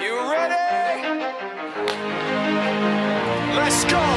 You ready? Let's go!